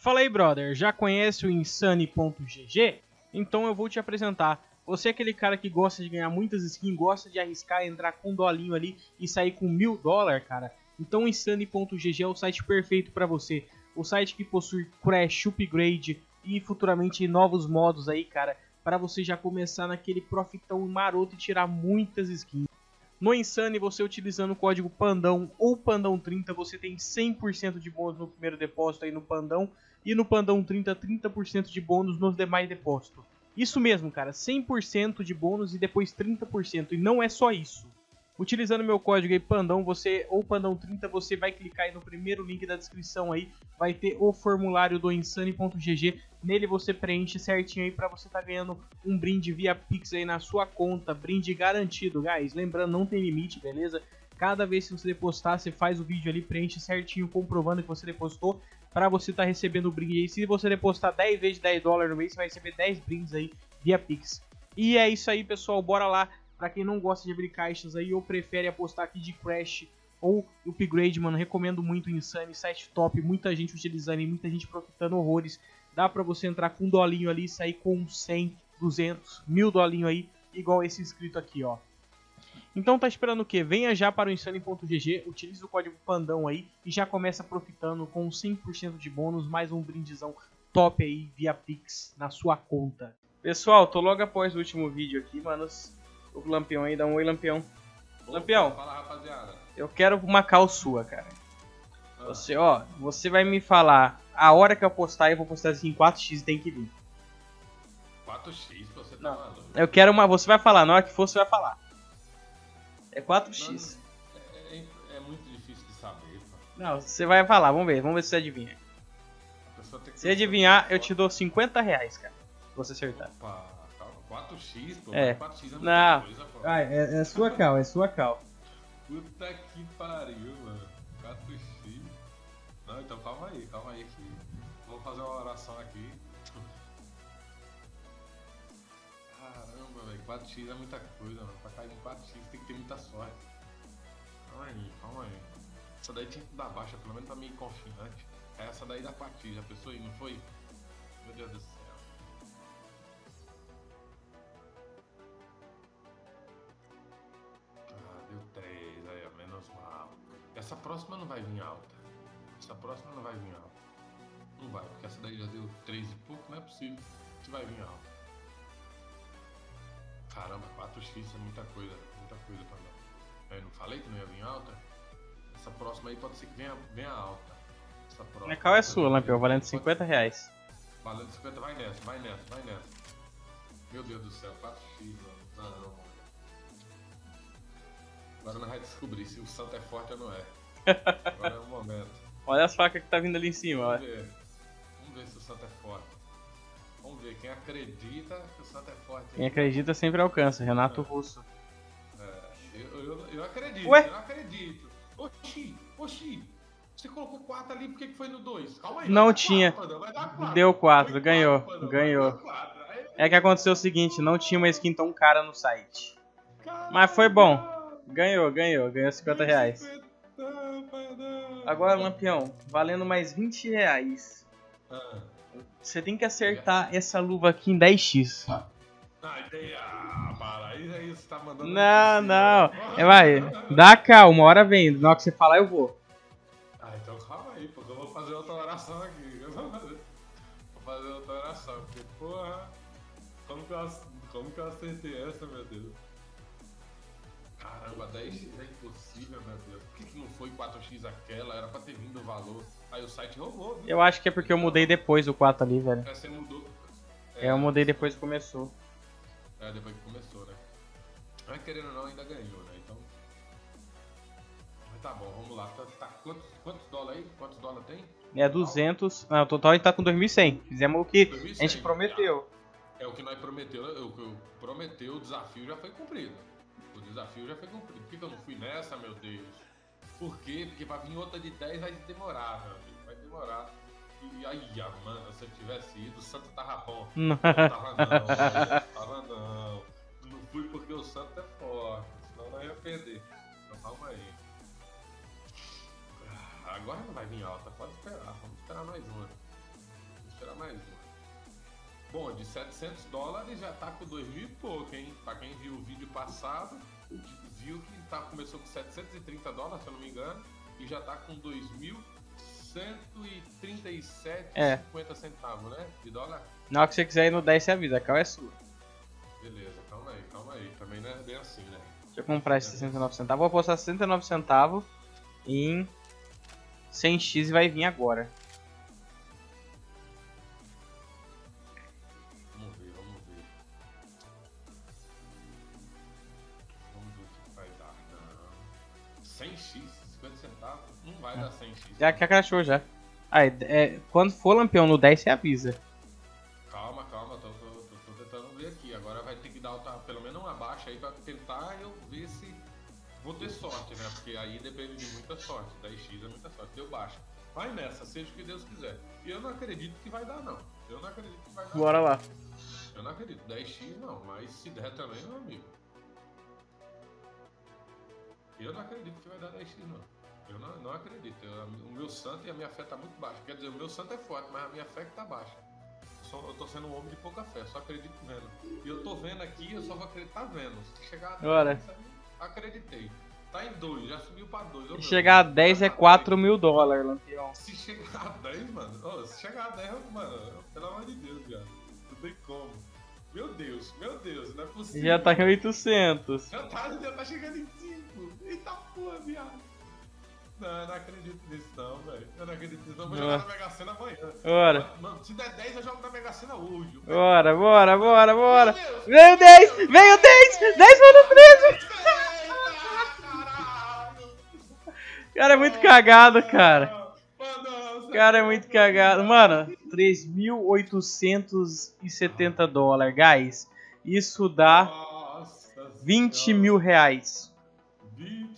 Fala aí, brother. Já conhece o Insane.gg? Então eu vou te apresentar. Você é aquele cara que gosta de ganhar muitas skins, gosta de arriscar, entrar com um dolinho ali e sair com mil dólares, cara? Então o Insane.gg é o site perfeito para você. O site que possui Crash, Upgrade e futuramente novos modos aí, cara, para você já começar naquele profitão maroto e tirar muitas skins. No Insane, você utilizando o código PANDÃO ou PANDÃO30, você tem 100% de bônus no primeiro depósito aí no Pandão. E no Pandão 30, 30% de bônus nos demais depósitos. Isso mesmo, cara, 100% de bônus e depois 30%. E não é só isso. Utilizando meu código aí Pandão, você ou Pandão 30, você vai clicar aí no primeiro link da descrição aí, vai ter o formulário do insane.gg. Nele você preenche certinho aí para você estar tá ganhando um brinde via Pix aí na sua conta, brinde garantido, guys. Lembrando, não tem limite, beleza? Cada vez que você depositar, você faz o vídeo ali, preenche certinho, comprovando que você depositou, para você estar tá recebendo o brinde aí. Se você depositar 10 vezes 10 dólares no mês, você vai receber 10 brindes aí via Pix. E é isso aí, pessoal. Bora lá Pra quem não gosta de abrir caixas aí ou prefere apostar aqui de Crash ou Upgrade, mano, recomendo muito o Insane, site top, muita gente utilizando e muita gente profitando horrores. Dá pra você entrar com um dolinho ali e sair com 100, 200, mil dolinho aí, igual esse inscrito aqui, ó. Então tá esperando o que? Venha já para o Insane.gg, utilize o código PANDÃO aí e já começa profitando com 100% de bônus, mais um brindizão top aí via Pix na sua conta. Pessoal, tô logo após o último vídeo aqui, manos o Lampião aí, dá um oi, Lampião. Opa, Lampião, fala rapaziada. Eu quero uma cal sua, cara. Ah. Você, ó, você vai me falar a hora que eu postar, eu vou postar assim 4x tem que vir. 4x, você tá não. maluco. Eu quero uma, você vai falar, na hora que for você vai falar. É 4x. Não, é, é, é, muito difícil de saber, pô. Não, você vai falar, vamos ver, vamos ver se você adivinha. Se adivinhar, eu te dou 50 reais, cara. Se você acertar. Opa. 4x, pô. É. 4x é muita Não. coisa, pô. Ah, é, é sua cal, é sua cal. Puta que pariu, mano. 4x. Não, então calma aí, calma aí que vou fazer uma oração aqui. 4x é muita coisa, mano. Pra cair em 4x tem que ter muita sorte. Calma aí, calma aí. Essa daí tinha que dar baixa, pelo menos tá meio confiante. Essa daí da 4x, já pensou aí, não foi? Meu Deus do céu. Essa próxima não vai vir alta. Essa próxima não vai vir alta. Não vai, porque essa daí já deu 3 e pouco, não é possível que vai vir alta. Caramba, 4x é muita coisa, muita coisa pra mim. Eu não falei que não ia vir alta? Essa próxima aí pode ser que venha, venha alta. Essa próxima. Minha é sua, Lampião, valendo 50 reais. Valendo 50, vai nessa, vai nessa, vai nessa. Meu Deus do céu, 4x, mano. Não, não, não. Agora nós vamos descobrir se o santo é forte ou não é. Agora é o momento. Olha as facas que tá vindo ali em cima, Vamos ver. Vamos ver se o santo é forte. Vamos ver, quem acredita que o santo é forte. Quem acredita sempre alcança, Renato é. Russo. É, eu, eu, eu acredito, Ué? eu acredito. Oxi, oxi. Você colocou 4 ali, por que, foi no 2? Calma aí. Não tinha. Quatro, Deu 4, ganhou. Quatro, ganhou. Quatro. É que aconteceu o seguinte, não tinha uma skin tão cara no site. Caramba. Mas foi bom. Ganhou, ganhou, ganhou 50 reais. Agora, Lampião, valendo mais 20 reais. Ah. Você tem que acertar essa luva aqui em 10x. Ah, ah, para, aí você tá mandando. Não, não. É, vai, dá calma, uma hora vem. Na hora que você falar, eu vou. Ah, então calma aí, porque eu vou fazer outra oração aqui. Eu vou fazer, vou fazer outra oração, porque, porra. Como que eu, como que eu acertei essa, meu Deus? Caramba, 10x é impossível, meu Deus. Que, que não foi 4x aquela? Era pra ter vindo o valor. Aí o site roubou, viu? Eu acho que é porque eu mudei depois o 4 ali, velho. É, você mudou. É, é eu mudei depois que começou. É, depois que começou, né? Mas querendo ou não, ainda ganhou, né? Então. Mas tá bom, vamos lá. Tá, tá, quantos, quantos dólares aí? Quantos dólares tem? É 200. Não, o total tá com 2.100. Fizemos o que 2100, a gente prometeu. É, é o que nós prometeu. O que eu prometeu, o desafio já foi cumprido. O desafio já foi cumprido. Por que, eu não fui nessa, meu Deus? Por quê? Porque pra vir outra de 10 vai demorar, meu amigo. Vai demorar. E aí, mano, se eu tivesse ido, o Santo tava bom. Não, tava não, tava não. Não fui porque o Santo é forte, senão não ia perder. Então calma aí. Ah, agora não vai vir alta, pode esperar. Vamos esperar mais uma. mais uma. Bom, de 700 dólares já tá com 2 mil e pouco, hein? Pra quem viu o vídeo passado, viu que tá, começou com 730 dólares, se eu não me engano, e já tá com 2.137,50 É. centavos, né? De dólar. Na hora que você quiser ir no 10, você avisa. A cal é sua. Beleza, calma aí, calma aí. Também não é bem assim, né? Deixa eu comprar esse 69 centavos. Vou apostar 69 centavos em 100x e vai vir agora. Vai dar 100x. Já que crashou já. Aí, é, quando for lampião no 10, você avisa. Calma, calma, tô, tô, tô, tô tentando ver aqui. Agora vai ter que dar outra- pelo menos uma baixa aí pra tentar eu ver se vou ter sorte, né? Porque aí depende de muita sorte. 10x é muita sorte. Deu baixa. Vai nessa, seja o que Deus quiser. E eu não acredito que vai dar, não. Eu não acredito que vai dar. Bora lá. Eu não acredito. 10x não, mas se der também, meu amigo. Eu não acredito que vai dar 10x não. Eu não, não acredito. Eu- o meu santo e a minha fé tá muito baixa. Quer dizer, o meu santo é forte, mas a minha fé que tá baixa. Eu, sou- eu tô sendo um homem de pouca fé, só acredito vendo. E eu tô vendo aqui, eu só vou acreditar vendo. Se chegar a 10, Bora. aí, acreditei. Tá em 2, já subiu pra 2. Se chegar a 10 é 4 mil dólares, lampião. Se chegar a 10, mano, ô, se chegar a 10, eu- mano, pelo amor de Deus, viado. Não tem como. Meu Deus, meu Deus, não é possível. Já tá em 800. Já tá, já tá chegando em 5. Eita porra, viado. Não, eu não acredito nisso não, velho. Eu não acredito nisso não. Vou jogar na Mega Sena amanhã. Bora. Mano, se der 10, eu jogo na Mega Sena hoje. Bora, bora, bora, bora. Deus. Veio 10! Veio 10! 10 foi no preço! Eita, caralho. O cara é muito cagado, cara. Mano, O cara é muito cagado. Mano, 3.870 dólares, guys. Isso dá Nossa 20 senhora. mil reais.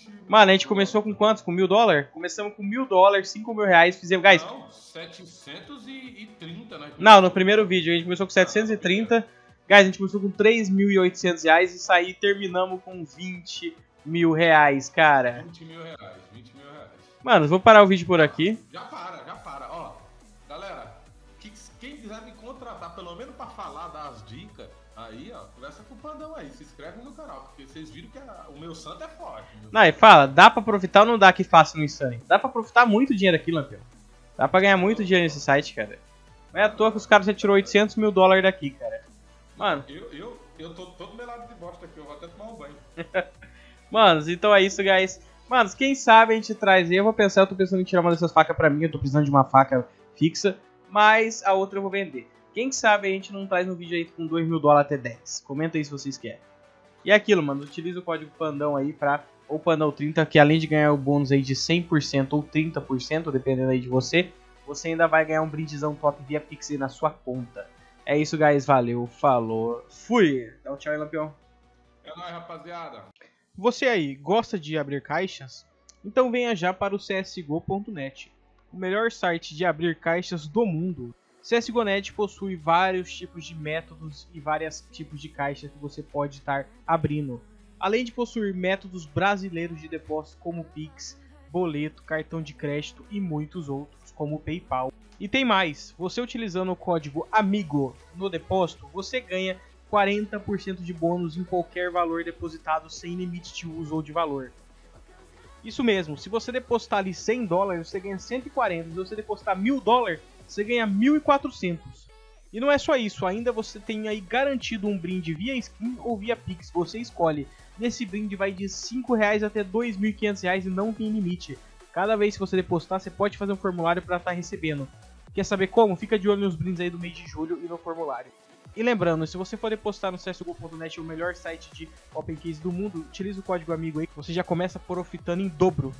20 mil. Mano, a gente começou com quantos? Com mil dólares? Começamos com mil dólares, 5 mil reais. Fizemos, guys. Não, 730, né? Não, no primeiro vídeo a gente começou com 730. Guys, a gente começou com 3.800 reais e saí terminamos com 20 mil reais, cara. 20 mil reais, 20 mil reais. Mano, vou parar o vídeo por aqui. Já para, já para. Quiser me contratar, pelo menos pra falar das dicas, aí, ó, conversa com o Pandão aí. Se inscreve no canal, porque vocês viram que a- o meu santo é forte. Não, e fala, dá pra aproveitar ou não dá aqui fácil no Insane? Dá pra aproveitar muito dinheiro aqui, Lampião. Dá pra ganhar muito dinheiro nesse site, cara. Não é à toa que os caras já tirou 800 mil dólares daqui, cara. Mano, Eu, eu, eu tô todo melado de bosta aqui, eu vou até tomar um banho. manos, então é isso, guys. Manos, quem sabe a gente traz aí. Eu vou pensar, eu tô pensando em tirar uma dessas facas pra mim. Eu tô precisando de uma faca fixa. Mas a outra eu vou vender. Quem sabe a gente não traz um vídeo aí com 2 mil dólares até 10. Comenta aí se vocês querem. E é aquilo, mano. Utiliza o código PANDÃO aí pra. Ou PANDÃO30, que além de ganhar o bônus aí de 100% ou 30%, dependendo aí de você, você ainda vai ganhar um brindezão top via Pix na sua conta. É isso, guys. Valeu, falou, fui! Dá um tchau aí, Lampião. É nóis, rapaziada. Você aí gosta de abrir caixas? Então venha já para o csgo.net, o melhor site de abrir caixas do mundo. CSGO.net possui vários tipos de métodos e vários tipos de caixas que você pode estar abrindo. Além de possuir métodos brasileiros de depósito como Pix, boleto, cartão de crédito e muitos outros, como PayPal. E tem mais, você utilizando o código AMIGO no depósito, você ganha 40% de bônus em qualquer valor depositado sem limite de uso ou de valor. Isso mesmo, se você depositar ali 100 dólares, você ganha 140. Se você depositar 1000 dólares, você ganha 1400. E não é só isso, ainda você tem aí garantido um brinde via skin ou via Pix, você escolhe. E esse brinde vai de 5 reais até 2.500 reais e não tem limite. Cada vez que você depositar, você pode fazer um formulário para estar recebendo. Quer saber como? Fica de olho nos brindes aí do mês de julho e no formulário. E lembrando, se você for depositar no csgo.net, o melhor site de Open Case do mundo, utilize o código amigo aí, que você já começa profitando em dobro.